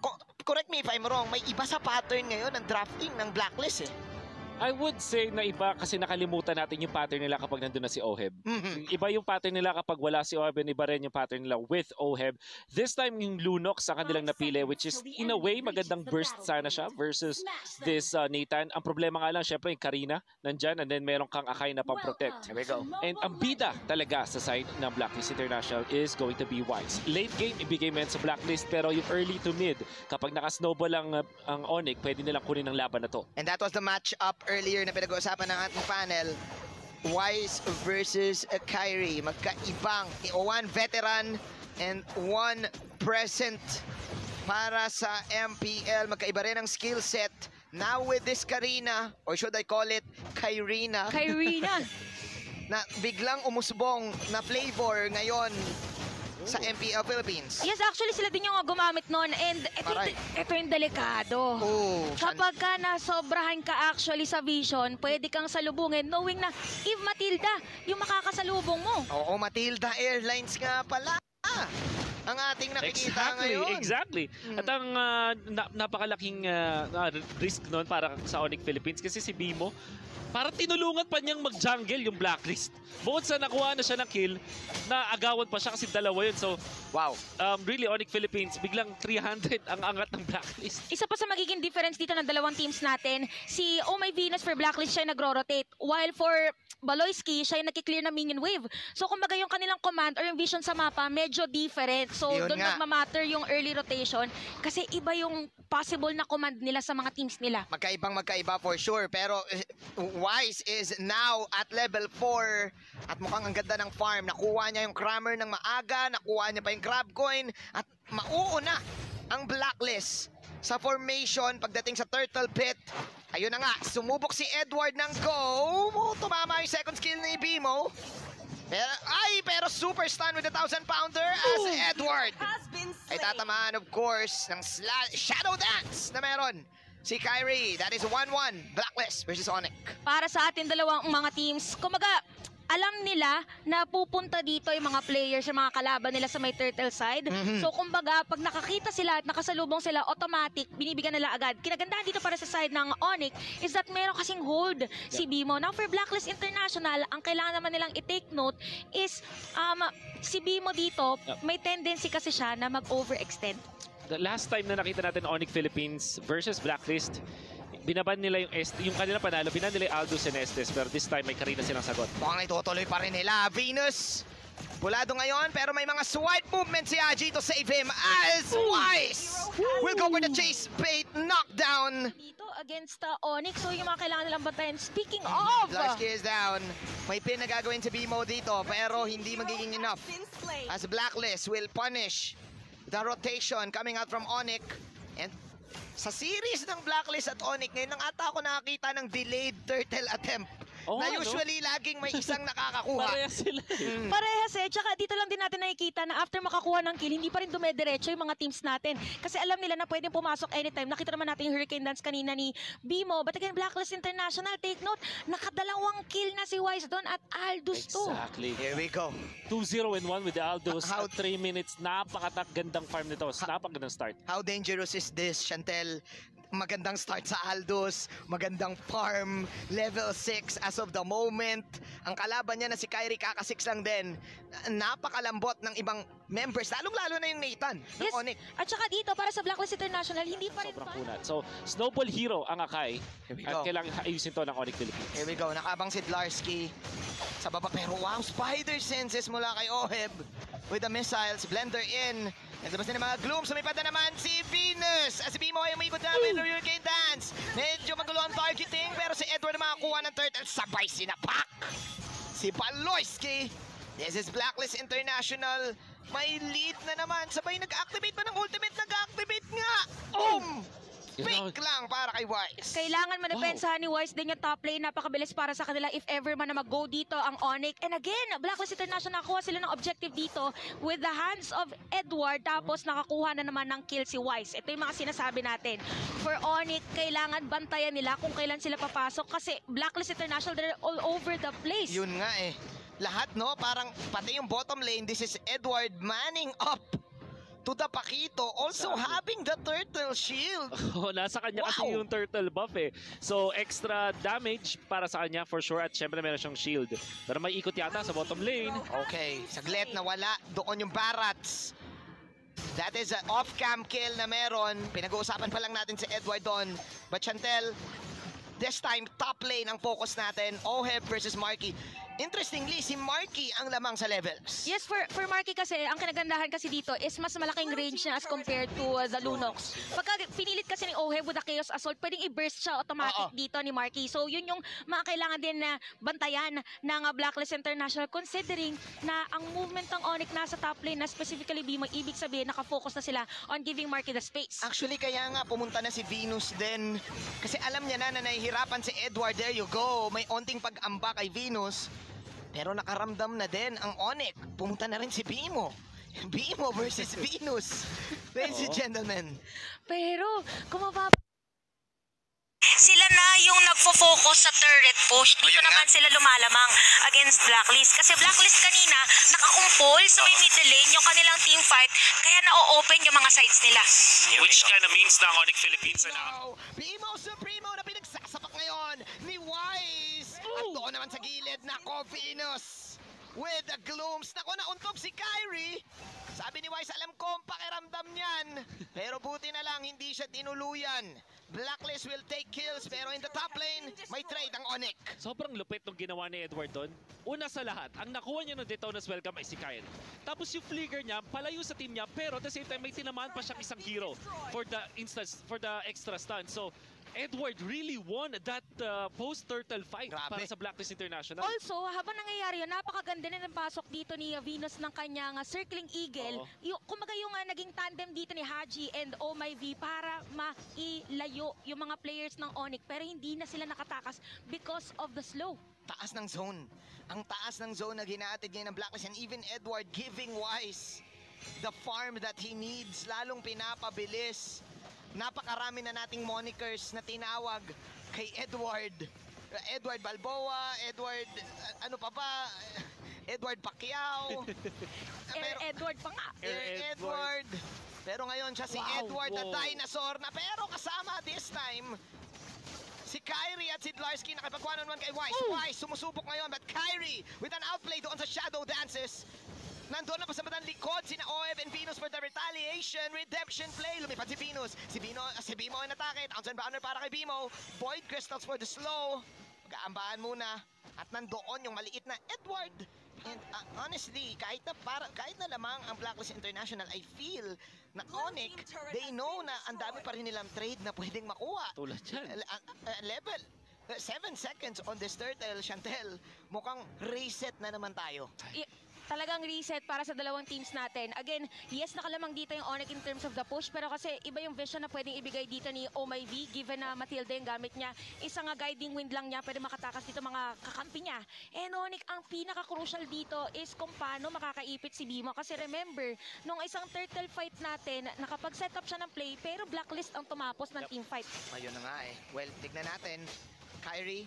co- correct me if I'm wrong, may iba sa pattern ngayon ng drafting ng blacklist eh. I would say na iba kasi nakalimutan natin yung pattern nila kapag nandun na si Oheb. Mhm. Iba yung pattern nila kapag wala si Oheb and iba rin yung pattern nila with Oheb. This time yung Lunox sa kanilang napili which is in a way magandang burst sana siya versus this uh, Nathan. Ang problema nga lang syempre yung Karina nandyan and then meron kang Akai na pang-protect. Here we go. And ang bida talaga sa side ng Blacklist International is going to be Wise. Late game, ibigay mo yan sa Blacklist pero yung early to mid, kapag naka-snowball ang, uh, ang Onyx, pwede nilang kunin ang laban na to. And that was the match up earlier na pinag-uusapan ng ating panel. Wise versus Kyrie. Magkaibang one veteran and one present para sa MPL. Magkaiba rin ang skill set. Now with this Karina, or should I call it Kyrina, Kyrina. na biglang umusbong na flavor ngayon sa MPL Philippines. Yes, actually sila din yung gumamit noon and ito, Aray. ito yung delikado. Oh, Kapag ka nasobrahan ka actually sa vision, pwede kang salubungin knowing na if Matilda, yung makakasalubong mo. Oo, Matilda Airlines nga pala. Ang ating nakikita exactly, ngayon. exactly. At ang ah, na- napakalaking ah, risk noon para sa Onyx Philippines kasi si Bimo, parang tinulungan pa niyang mag-jungle yung blacklist. Bukod sa nakuha na siya ng kill, naagawan pa siya kasi dalawa yun. So, Wow. um, really, Onyx Philippines, biglang 300 ang angat ng blacklist. Isa pa sa magiging difference dito ng dalawang teams natin, si Oh My Venus for Blacklist siya nagro-rotate, while for Baloyski, siya yung nagki-clear na minion wave. So kumbaga yung kanilang command or yung vision sa mapa, medyo different. So Yun doon nga. magmamatter yung early rotation kasi iba yung possible na command nila sa mga teams nila. Magkaibang magkaiba for sure. Pero eh, Wise is now at level 4 at mukhang ang ganda ng farm. Nakuha niya yung Crammer ng maaga, nakuha niya pa yung Crab Coin at mauuna ang Blacklist sa formation pagdating sa Turtle Pit. Ayun na nga, sumubok si Edward ng go. Oh, tumama yung second skill ni Bimo. Pero, ay, pero super stun with a thousand pounder as Edward ay tatamaan of course ng sla- Shadow Dance na meron si Kyrie. That is 1-1 Blacklist versus Onyx. Para sa atin dalawang mga teams, kumbaga alam nila na pupunta dito yung mga players, yung mga kalaban nila sa may turtle side. Mhm. So kumbaga, pag nakakita sila at nakasalubong sila, automatic, binibigyan nila agad. Kinagandahan dito para sa side ng Onyx is that meron kasing hold si Bimo. Now for Blacklist International, ang kailangan naman nilang i-take note is um, si Bimo dito, Yep. may tendency kasi siya na mag-overextend. The last time na nakita natin Onyx Philippines versus Blacklist, binaban nila yung Est yung kanilang panalo, binan nila yung Aldous and Estes, pero this time may Karina silang sagot. Mukhang itutuloy pa rin nila. Venus, pulado ngayon pero may mga swipe movement si Aji to save him as Wise will go for the chase bait knockdown. Dito against uh, Onyx, so yung mga kailangan nilang bantayan. Speaking of... Blaski is down. May pin na gagawin si Bimo dito pero hindi magiging enough. As Blacklist will punish the rotation coming out from Onyx. And sa series ng Blacklist at Onyx, ngayon lang ata ako nakakita ng delayed turtle attempt. Oo na nga, no? usually laging may isang nakakakuha. Parehas sila. eh. Parehas eh. Tsaka dito lang din natin nakikita na after makakuha ng kill, hindi pa rin dumediretso yung mga teams natin. Kasi alam nila na pwedeng pumasok anytime. Nakita naman natin yung Hurricane Dance kanina ni Bimo. But again, Blacklist International, take note, nakadalawang kill na si Wise doon at Aldous to. Exactly. Here we go. 2-0 and 1 with the Aldos. How- At 3 minutes, napakatak gandang farm nito. Napakagandang start. How dangerous is this, Chantel? Magandang start sa Aldos, magandang farm, level 6 as of the moment. Ang kalaban niya na si Kyrie kakasix lang din. Napakalambot ng ibang members, lalong-lalo na yung Nathan ng Yes. Onyx. At saka dito, para sa Blacklist International, hindi pa rin Sobrang pa. kunat. So, Snowball Hero ang Akai. At kailangan ayusin to ng Onyx Philippines. Here we go, nakabang si Dlarsky sa baba. Pero wow, spider senses mula kay Oheb with the missiles, blender in. Naglabas na ng mga gloom, sumipad na naman si Venus. As si Bimo ay umikot na with the Hurricane Dance. Medyo magulo ang targeting, pero si Edward na makakuha ng turtle, sabay sinapak. Si Paloyski. This is Blacklist International. May lead na naman. Sabay nag-activate pa ng ultimate. Nag-activate nga. Boom! Fake lang para kay Wise. Kailangan madepensahan ni Wise din yung top lane. Napakabilis para sa kanila if ever man na mag-go dito ang Onyx. And again, Blacklist International nakakuha sila ng objective dito with the hands of Edward. Tapos nakakuha na naman ng kill si Wise. Ito yung mga sinasabi natin. For Onyx, kailangan bantayan nila kung kailan sila papasok. Kasi Blacklist International, they're all over the place. Yun nga eh. Lahat no, parang pati yung bottom lane, this is Edward manning up to the Pakito, also Exactly. having the turtle shield. Oh, nasa kanya kasi Wow! yung turtle buff eh. So, extra damage para sa kanya for sure. At syempre meron siyang shield. Pero may ikot yata sa bottom lane. Okay, saglit na wala. Doon yung Barats. That is an off-cam kill na meron. Pinag-uusapan pa lang natin si Edward doon. But Chantel, this time top lane ang focus natin. Oheb versus Marky. Interestingly, si Marky ang lamang sa levels. Yes, for for Marky kasi, ang kinagandahan kasi dito is mas malaking range niya as compared to uh, the Lunox. Pagka pinilit kasi ni Oheb with the Chaos Assault, pwedeng i-burst siya Oo. automatic dito ni Marky. So, yun yung mga kailangan din na bantayan ng uh, Blacklist International considering na ang movement ng Onyx nasa top lane na specifically Bimo, ibig sabihin nakafocus na sila on giving Marky the space. Actually, kaya nga pumunta na si Venus din. Kasi alam niya na na nahihirapan si Edward. There you go. May onting pag-amba kay Venus. Pero nakaramdam na din ang Onyx. Pumunta na rin si Bimo. Bimo versus Venus. Ladies and gentlemen. Pero, kung mababa sila na yung nagfo-focus sa turret push. Dito Ayun nga. naman sila lumalamang against Blacklist. Kasi Blacklist kanina, nakakumpol sa may middle lane yung kanilang team fight. Kaya na-open yung mga sides nila. Which kind of means na Onyx Philippines na No! Bimo At doon naman sa gilid, nako Venus. With the glooms. Nako, nauntog si Kyrie. Sabi ni Wise, alam ko ang pakiramdam niyan. Pero buti na lang, hindi siya tinuluyan. Blacklist will take kills, pero in the top lane, may trade ang Onyx. Sobrang lupit nung ginawa ni Edward doon. Una sa lahat, ang nakuha niya ng Daytona's Welcome ay si Kyle. Tapos yung flicker niya, palayo sa team niya, pero at the same time, may tinamaan pa siyang isang hero for the instance, for the extra stun. So, Edward really won that uh, post-turtle fight Grabe. para sa Blacklist International. Also, habang nangyayari yun, napakaganda na ng pasok dito ni Venus ng kanyang uh, Circling Eagle. Oo. Yung, kumbaga yung uh, naging tandem dito ni Haji and Oh My V para mailayo yung mga players ng Onyx. Pero hindi na sila nakatakas because of the slow. Taas ng zone. Ang taas ng zone na ginaatid ngayon ng Blacklist and even Edward giving Wise the farm that he needs, lalong pinapabilis. Napakarami na nating monikers na tinawag kay Edward. Edward Balboa, Edward, uh, ano pa ba? Edward Pacquiao. Air Edward pa nga. Air Air Edward. Pero ngayon siya si Wow, Edward the wow. Dinosaur na pero kasama this time si Kyrie at si Dlarsky nakipag one on one kay Wise. Wise sumusubok ngayon but Kyrie with an outplay doon sa Shadow Dances. Nandun na pa sa bandang likod sina Oev and Venus for the retaliation redemption play. Lumipad si Venus. Si Bino, si Bimo ang atake. Townsend Banner para kay Bimo. Void Crystals for the slow. Mag-aambahan muna. At nandoon yung maliit na Edward. And uh, honestly, kahit na para kahit na lamang ang Blacklist International, I feel na Onyx, they know na ang dami pa rin nilang trade na pwedeng makuha. Tulad yan. Uh, uh, level. 7 seconds on this turtle, Chantel. Mukhang reset na naman tayo. I- talagang reset para sa dalawang teams natin. Again, yes, nakalamang dito yung Onyx in terms of the push, pero kasi iba yung vision na pwedeng ibigay dito ni Oh My V, given na Matilda yung gamit niya. Isang nga guiding wind lang niya, pwede makatakas dito mga kakampi niya. And Onyx, ang pinaka-crucial dito is kung paano makakaipit si Bimo. Kasi remember, nung isang turtle fight natin, nakapag-set up siya ng play, pero blacklist ang tumapos ng Yep. team fight. Ayun na nga eh. Well, tignan natin. Kyrie,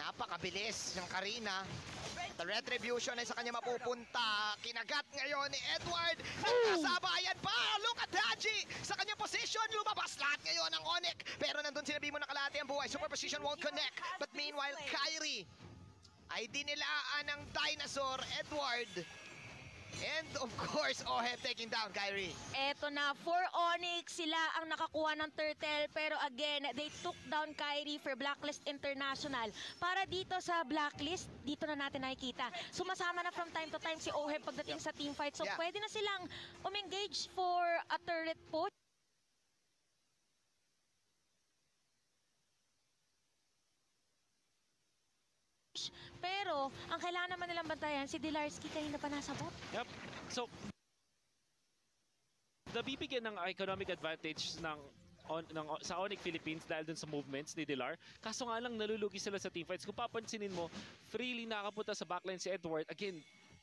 napakabilis ng Karina. The retribution ay sa kanya mapupunta. Kinagat ngayon ni Edward. Kasabayan pa. Look at Haji. Sa kanyang position, lumabas lahat ngayon ang Onyx. Pero nandun sinabi mo nakalati ang buhay. Super position won't connect. But meanwhile, Kyrie ay dinilaan ng dinosaur, Edward. And of course, Oheb taking down Kyrie. Eto na, for Onyx, sila ang nakakuha ng turtle. Pero again, they took down Kyrie for Blacklist International. Para dito sa Blacklist, dito na natin nakikita. Sumasama na from time to time si Oheb pagdating sa team fight. So Yeah. pwede na silang umengage for a turret push. Pero, ang kailangan naman nilang bantayan, si Dilarsky kanina pa nasa bot. Yep. So, nabibigyan ng economic advantage ng on, ng, sa Onyx Philippines dahil dun sa movements ni Dilar. Kaso nga lang nalulugi sila sa teamfights. Kung papansinin mo, freely nakapunta sa backline si Edward. Again,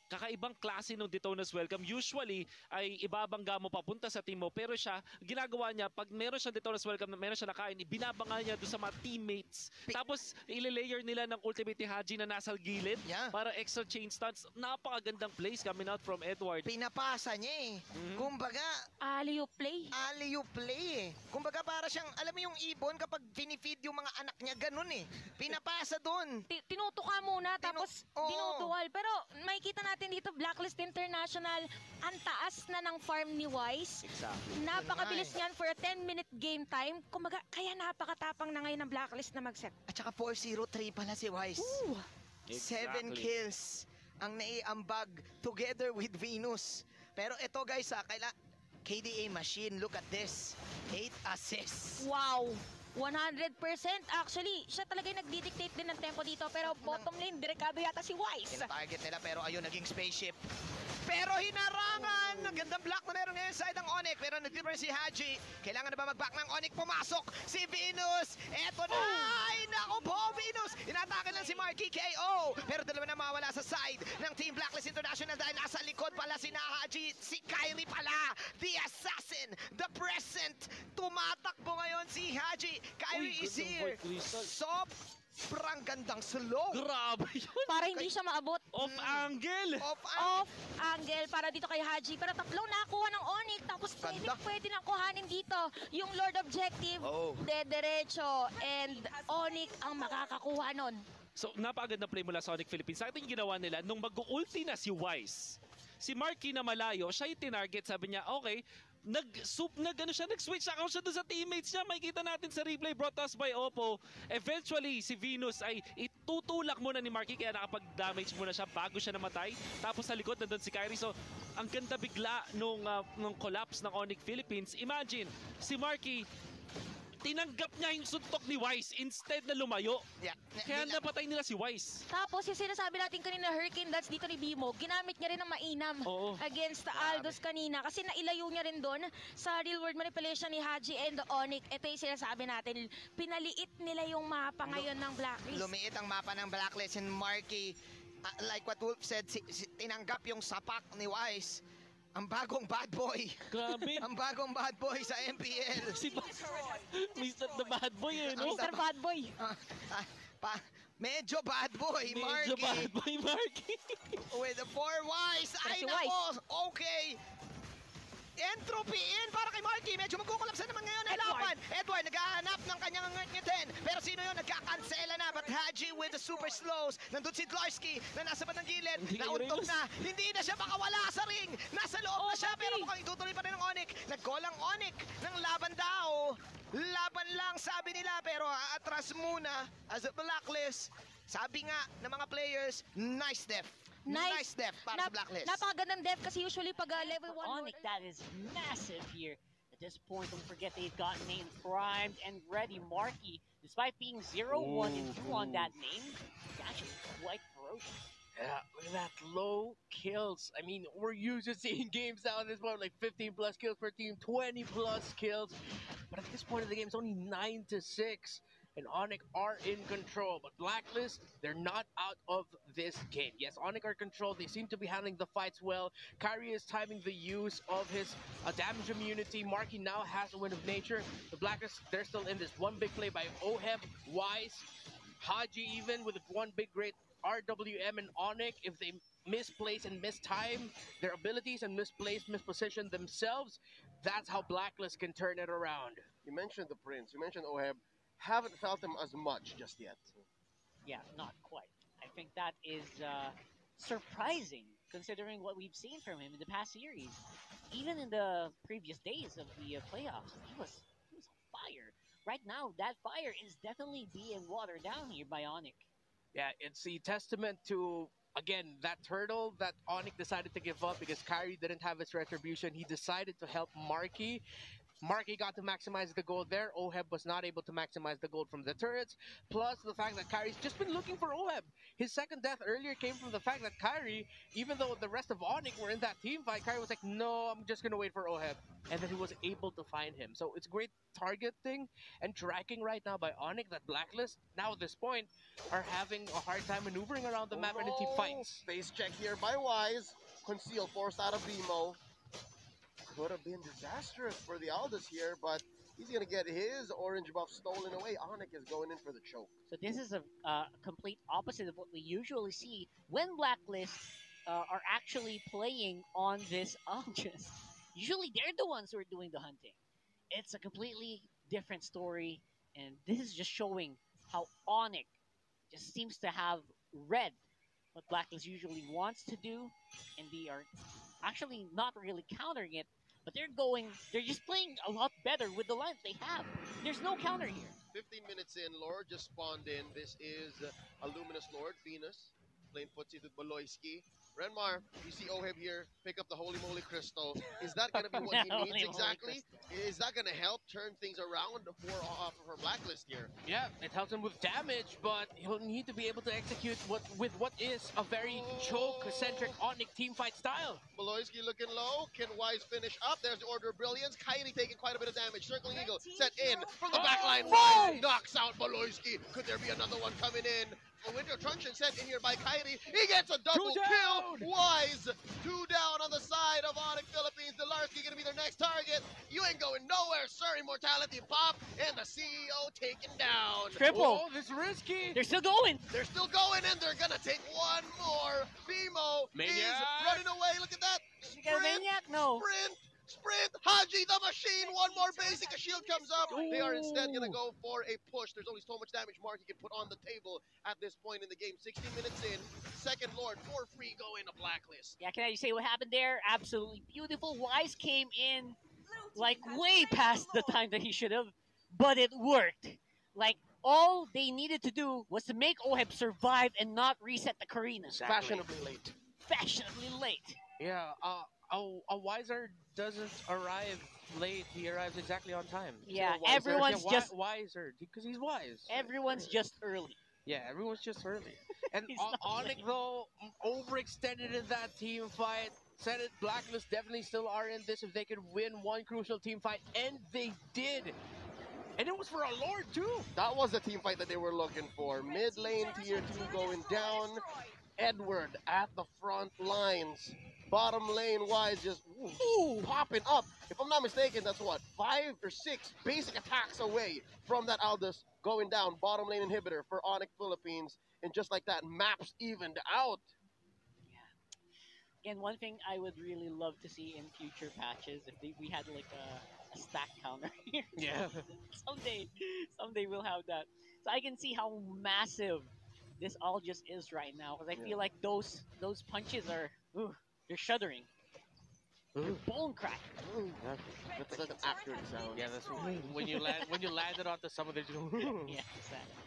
kakaibang klase ng Detona's welcome. Usually, ay ibabangga mo papunta sa team mo. Pero siya, ginagawa niya, pag meron siya Detona's welcome, meron siya nakain, ibinabanga niya doon sa mga teammates. Tapos, ilalayer nila ng ultimate ni Haji na nasa gilid Yeah. para extra chain stunts. Napakagandang plays coming out from Edward. Pinapasa niya eh. Mhm. Kumbaga, Alley-oop play. alley play eh. Kumbaga para siyang, alam mo yung ibon kapag pinifeed yung mga anak niya, ganun eh. Pinapasa doon. Ti- tinutuka muna Tinu- tapos Oo. dinudual. Pero makikita natin dito Blacklist International, ang taas na ng farm ni Wise. Exactly. Napakabilis niyan for a 10-minute game time. Kumbaga, kaya napakatapang na ngayon ng Blacklist na mag-set. At saka 4-0-3 pala si Wise. Ooh. Seven Exactly. kills ang naiambag together with Venus. Pero ito guys ha, kaila KDA machine, look at this. 8 assists. Wow! 100% actually, siya talaga yung nagdi-dictate din ng tempo dito pero bottom lane, direkado yata si Wise. Tina-target nila pero ayun, naging spaceship. Pero hinarangan! Ang gandang block na meron ngayon side ng Onyx. Pero nag-deliver si Haji. Kailangan na ba mag-back ng Onyx? Pumasok si Venus! Eto na! Ay, naku po, Venus! Inatake lang si Marky KO. Pero dalawa na mawala sa side ng Team Blacklist International dahil nasa likod pala si Haji. Si Kyrie pala! The assassin! The present! Tumatakbo ngayon si Haji. Kyrie Uy, is here. Crystal. Sobrang gandang slow. Grabe yun! Para hindi siya maabot Off angle! Off off angle para dito kay Haji. Pero tatlong nakuha ng Onyx. Tapos pwede, Ganda. pwede nang kuhanin dito yung Lord Objective. Oh. De-derecho. And Onyx ang makakakuha nun. So, napakaganda play mula Sonic Philippines. Sa atin yung ginawa nila, nung mag-ulti na si Wise, si Marky na malayo, siya yung tinarget. Sabi niya, okay, nag soup nag ano siya nag-switch account siya sa teammates niya. Makikita natin sa replay brought us by Oppo. Eventually si Venus ay itutulak muna ni Marky kaya nakapag-damage muna siya bago siya namatay. Tapos sa likod nandun si Kyrie. So ang ganda bigla nung ah, nung collapse ng Onyx Philippines. Imagine si Marky tinanggap niya yung suntok ni Wise instead na lumayo Yeah. kaya Nila- napatay nila si Wise. Tapos yung sinasabi natin kanina Hurricane Dance dito ni Bimo, ginamit niya rin ng mainam Oo. against Aldous kanina kasi nailayo niya rin doon sa real world manipulation ni Haji and Onyx. Ito yung sinasabi natin, pinaliit nila yung mapa ngayon ng Blacklist. Lumiit ang mapa ng Blacklist and Marky. ah, like what Wolf said, si, si- tinanggap yung sapak ni Wise. Ang bagong bad boy. Grabe. ang bagong bad boy sa MPL. si ba- Mr. The Bad Boy eh, no? Mr. Bad Boy. Ah, ah, pa, medyo bad boy, Medyo Marky. Bad Boy, Marky. With the four Wise. Pero Ay, si nako. Okay. Entropy in para kay Marky. Medyo magkukulapsa naman ngayon ang Edward. laban. Edward naghahanap ng kanyang ngitin. Pero sino yun? Nagkakansela na. But Haji with the super slows. Nandun si Dlarsky na nasa bandang gilid. Nauntog na. Hindi na siya makawala sa ring. Nasa loob na Oh, siya. Papi. Pero mukhang itutuloy pa rin ng Onyx. Nag-call ang Onyx ng laban daw. Laban lang sabi nila. Pero atras muna as a blacklist. Sabi nga ng mga players, nice def. Nice, def para sa Nap- blacklist. Napakagandang def kasi usually pag uh, level 1 Onyx, that is massive here. At this point, don't forget they've got name primed and ready. Marky, despite being 0-1 and 2 on that name, is actually quite ferocious. Yeah, look at that low kills. I mean, we're used to seeing games now at this point like 15 plus kills per team, 20 plus kills. But at this point of the game, it's only 9 to 6. And Onyx are in control. But Blacklist, they're not out of this game. Yes, Onyx are controlled. They seem to be handling the fights well. Kyrie is timing the use of his uh, damage immunity. Marky now has a win of nature. The Blacklist, they're still in this. One big play by Oheb, Wise, Haji even with one big great RWM and Onyx. If they misplace and mistime their abilities and misplace, misposition themselves, that's how Blacklist can turn it around. You mentioned the Prince. You mentioned Oheb. Haven't felt him as much just yet. Yeah, not quite. I think that is uh, surprising considering what we've seen from him in the past series. Even in the previous days of the uh, playoffs, he was he was on fire. Right now, that fire is definitely being watered down here by Onyx. Yeah, it's a testament to again that turtle that Onyx decided to give up because Kyrie didn't have his retribution. He decided to help Marky. Marky got to maximize the gold there. Oheb was not able to maximize the gold from the turrets. Plus the fact that Kyrie's just been looking for Oheb. His second death earlier came from the fact that Kyrie, even though the rest of Onyx were in that team fight, Kyrie was like, no, I'm just gonna wait for Oheb. And then he was able to find him. So it's great targeting and tracking right now by Onyx that Blacklist, now at this point, are having a hard time maneuvering around the map and in team fights. Space check here by Wise. Conceal forced out of BMO. Could have been disastrous for the Aldous here, but he's gonna get his orange buff stolen away. Onik is going in for the choke. So this is a uh, complete opposite of what we usually see when Blacklist uh, are actually playing on this August. Usually they're the ones who are doing the hunting. It's a completely different story, and this is just showing how Onik just seems to have read what Blacklist usually wants to do, and they are actually not really countering it, but they're going, they're just playing a lot better with the lines they have. There's no counter here. 15 minutes in, Lord just spawned in. This is uh, a Luminous Lord, Venus, playing footsie with Boloyski. Renmar, you see Oheb here, pick up the Holy Moly Crystal. Is that going to be what he needs exactly? Is that going to help turn things around for, uh, for Blacklist here? Yeah, it helps him with damage, but he'll need to be able to execute what with what is a very choke-centric Onyx team fight style. Boloyski looking low. Can Wise finish up? There's the Order of Brilliance. Kyrie taking quite a bit of damage. Circling Eagle set in from the back line. Wise knocks out Boloyski. Could there be another one coming in? A Winter Truncheon set in here by Kyrie. He gets a double Two kill. Wise, two down on the side of Onyx Philippines. Delarski gonna be their next target. You ain't going nowhere, sir. Immortality pop and the CEO taken down. Triple. Oh, this is risky. They're still going. They're still going and They're gonna take one more. Bimo is running away. Look at that. You got a Sprint. maniac? No. Sprint! Sprint! Haji the machine! One more basic, a shield comes up. They are instead gonna go for a push. There's only so much damage Mark can put on the table at this point in the game. 16 minutes in, second Lord for free go in a blacklist. Yeah, can I say what happened there? Absolutely beautiful. Wise came in like way past the time that he should have, but it worked. Like all they needed to do was to make Oheb survive and not reset the Karina. Fashionably late. Fashionably late. Yeah, uh, a, a Wiser doesn't arrive late. He arrives exactly on time. Yeah, Wiser- everyone's yeah, wi- just- wiser because he's wise. Everyone's just early. Yeah, everyone's just early. And He's O- Onyx, though, overextended in that team fight. Said it, Blacklist definitely still are in this if they could win one crucial team fight, and they did. And it was for a Lord, too. That was the team fight that they were looking for. Mid lane tier 2 going down. Edward at the front lines. Bottom lane wise just ooh, popping up. If I'm not mistaken, that's what, five or six basic attacks away from that Aldous going down. Bottom lane inhibitor for Onyx Philippines. And just like that, maps evened out. Again, one thing I would really love to see in future patches if they, we had like a, a stack counter here. Yeah. someday, someday we'll have that. So I can see how massive this all just is right now. Because I Yeah. feel like those those punches are, ooh, they're shuddering. They're bone crack. That's such an accurate sound. Yeah, that's when you land when you land it onto someone, they just go. yeah, exactly.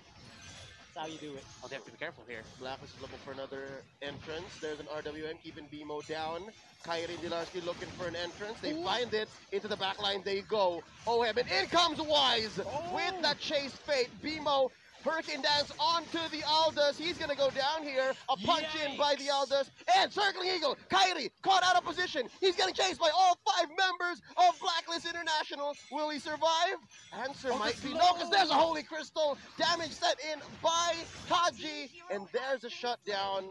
That's how you do it. Oh, they have to be careful here. Blacklist is looking for another entrance. There's an RWM keeping BMO down. Kyrie and Dilarski looking for an entrance. They find it. Into the back line they go. Oheb, and in comes Wise oh. with that chase fate. BMO, Hurricane Dance onto the Aldous. He's going to go down here. A punch in by the Yikes. Aldous. And Circling Eagle, Kyrie caught out of position. He's getting chased by all five members of Blacklist International. Will he survive? Answer Oh, might be no, because there's a. Holy Crystal. Damage set in by Haji. And there's a shutdown.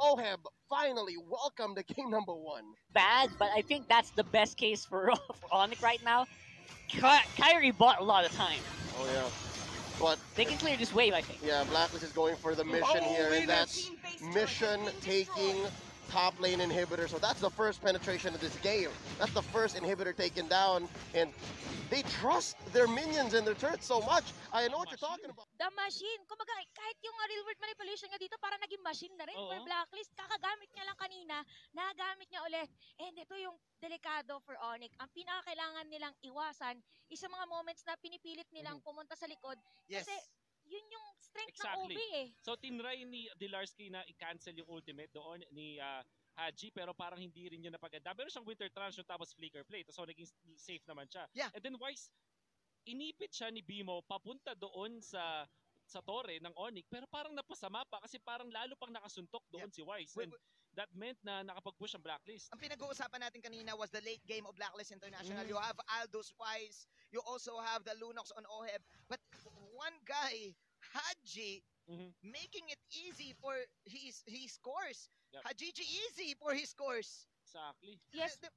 Oheb, finally, welcome to game number one. Bad, but I think that's the best case for, for Onyx right now. Ky- Kyrie bought a lot of time. Oh, yeah. But, They can clear this wave, I think. yeah, Blacklist is going for the mission Oh, here, and that's mission taking top lane inhibitor. So that's the first penetration of this game. That's the first inhibitor taken down, and they trust their minions and their turrets so much. I know what you're talking about. The machine. Kumbaga, kahit yung real world manipulation nga dito, parang naging machine na rin Oo. for Blacklist. Kakagamit niya lang kanina, nagagamit niya ulit. And ito yung delikado for Onyx. Ang pinakakailangan nilang iwasan is mga moments na pinipilit nilang pumunta sa likod. Kasi yun yung strength Exactly. ng OB eh. So tinry ni Dilarski na i-cancel yung ultimate doon ni ah, Haji pero parang hindi rin yun napaganda. Meron siyang Winter Trance yun, tapos Flicker Plate. So naging safe naman siya. Yeah. And then Wise, inipit siya ni Bimo papunta doon sa sa torre ng Onyx pero parang napasama pa kasi parang lalo pang nakasuntok doon si Wise. And that meant na nakapag-push ang blacklist. Ang pinag-uusapan natin kanina was the late game of Blacklist International. Mm. You have Aldous Wise. You also have the Lunox on Oheb. But one guy, Haji, Mhm. making it easy for his his scores. Yep. Hajiji easy for his scores. Exactly. Yes, The-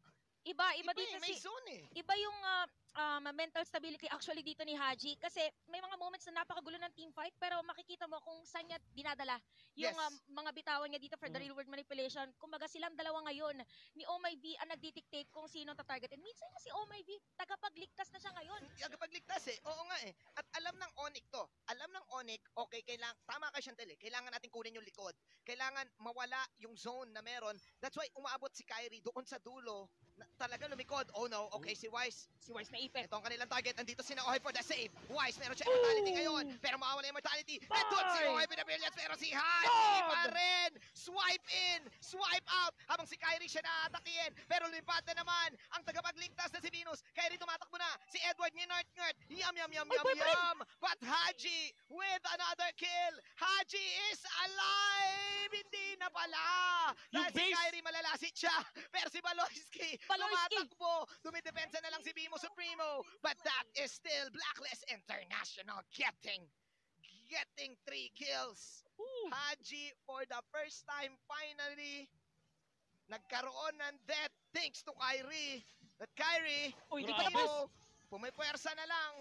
iba, iba iba dito eh, may si... zone eh. Iba yung ah, um, mental stability actually dito ni Haji kasi may mga moments na napakagulo ng team fight pero makikita mo kung saan niya dinadala yung Yes. um, mga bitawan niya dito for the Mhm. real world manipulation. Kumbaga silang dalawa ngayon ni Oh My V ang nagdidictate kung sino ta-target. And minsan nga si Oh My V, tagapagligtas na siya ngayon. Tagapagligtas eh. Oo nga eh. At alam ng Onyx to. Alam ng Onyx, okay, kailangan, tama ka Chantel eh. Kailangan natin kunin yung likod. Kailangan mawala yung zone na meron. That's why umaabot si Kyrie doon sa dulo. Na, talaga lumikod. Oh no, okay si Wise. Si Wise na ipit. Ito ang kanilang target. Nandito si Naohay for the save. Wise, meron siya immortality ngayon. Pero mawawala yung immortality. And doon si Naohay brilliance. Pero si Haji pa rin. Swipe in, swipe out. Habang si Kyrie siya naatakihin. Pero lumipad na naman ang tagapagligtas na si Venus. Kyrie tumatakbo na. Si Edward nginart-ngart. Yum, yum, yum, yum, yum. But Haji with another kill. Haji is alive. Hindi na pala. Dahil si Kyrie malalasit siya. Pero si Baloyski Baloyski. tumatakbo. Dumidepensa na lang si Bimo Supremo. But that is still Blacklist International getting getting three kills. Haji for the first time finally nagkaroon ng death thanks to Kyrie. At Kyrie, Uy, hindi pa tapos. Pumipwersa na lang.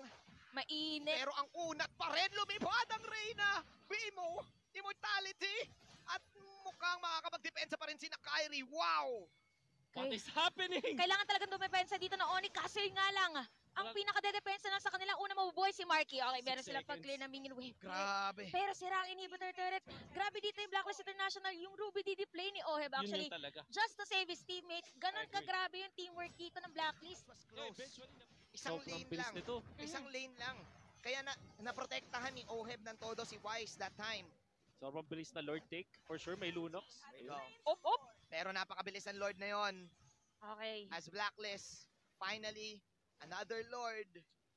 Mainit. Pero ang unat pa rin lumipad ang Reyna. Bimo, immortality. At mukhang makakapagdepensa pa rin si na Kyrie. Wow! What is happening? Kailangan talagang dumepensa dito na Oni kasi yun nga lang. Ang pinaka-dedepensa na sa kanila, una mabubuhay si Marky. Okay, meron silang pag-clear na minion wave. Grabe. Pero sira ang inhibitor turret. Grabe dito yung Blacklist International, yung Ruby DD play ni Oheb Yun actually. yun talaga. Just to save his teammates. Ganon kagrabe yung teamwork dito ng Blacklist. Mas close. Isang lane lang. nito. Isang lane lang. Kaya na naprotektahan ni Oheb ng todo si Wise that time. Sobrang bilis na Lord take. For sure, may Lunox. Op, op. Pero napakabilis ng Lord na yon. Okay. As Blacklist, finally, another Lord.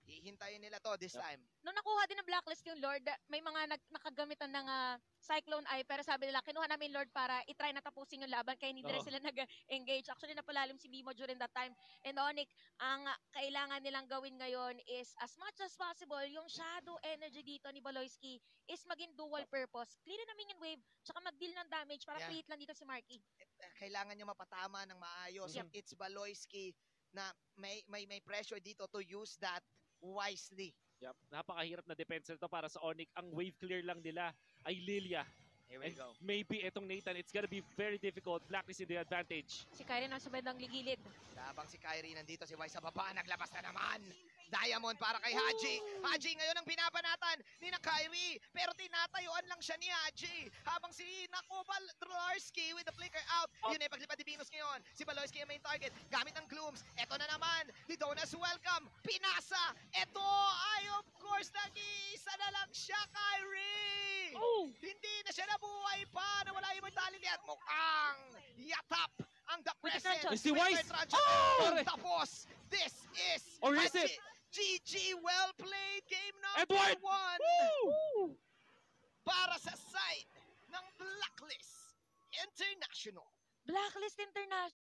Hihintayin nila to this Yep. time. Nung nakuha din ng Blacklist yung Lord, may mga nag nakagamitan ng ah, Cyclone Eye pero sabi nila kinuha namin yung Lord para itry na tapusin yung laban kaya hindi Oo. sila nag-engage. Actually napalalim si Bimo during that time. And Onyx, ang ah, kailangan nilang gawin ngayon is as much as possible yung shadow energy dito ni Baloyski is maging dual purpose. Clear na minion wave tsaka mag-deal ng damage para Yeah. hit lang dito si Marky. Eh, Kailangan niya mapatama ng maayos. Yep. It's Baloyski na may, may, may pressure dito to use that wisely. Yep. Napakahirap na depensa nito para sa Onyx. Ang wave clear lang nila ay Lilia. Here And maybe itong Nathan, it's gonna be very difficult. Blacklist in the advantage. Si Kyrie nasa bandang ligilid. Habang si Kyrie nandito, si Wise sa baba, naglabas na naman. Diamond para kay Haji. Haji ngayon ang binabanatan ni na Kyrie. Pero tinatayuan lang siya ni Haji. Habang si Nakobal Drolarski with the flicker out. Yun ay paglipad ni Venus ngayon. Si Baloyski ang main target. Gamit ang glooms. Ito na naman. Didonas welcome. Pinasa. Ito ay of course nag-iisa na lang siya Kyrie. Oh! Hindi na siya nabuhay pa. Nawala yung mentality at mukhang yatap ang the present. Is he wise? Oh! Tapos, this is Or is it? GG well played game number Edward! one Woo! para sa side ng Blacklist International. Blacklist International.